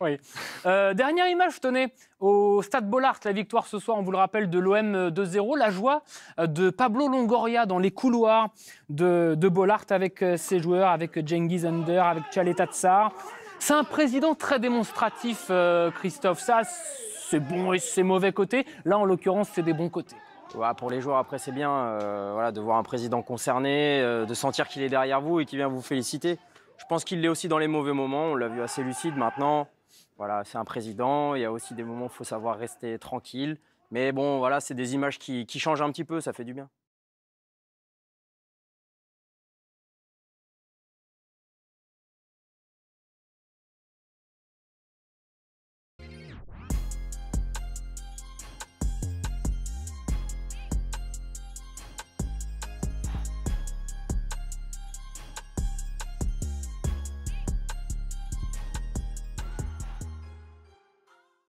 Oui. Euh, dernière image, tenez, au Stade Bollard, la victoire ce soir, on vous le rappelle, de l'OM 2-0. La joie euh, de Pablo Longoria dans les couloirs de, de Bollard avec euh, ses joueurs, avec Cengiz Under, avec Chaleta Tsar. C'est un président très démonstratif, euh, Christophe. Ça, c'est bon et c'est mauvais côté. Là, en l'occurrence, c'est des bons côtés. Voilà, pour les joueurs, après, c'est bien euh, voilà, de voir un président concerné, euh, de sentir qu'il est derrière vous et qu'il vient vous féliciter. Je pense qu'il l'est aussi dans les mauvais moments. On l'a vu assez lucide maintenant. Voilà, c'est un président. Il y a aussi des moments où il faut savoir rester tranquille. Mais bon, voilà, c'est des images qui, qui changent un petit peu. Ça fait du bien.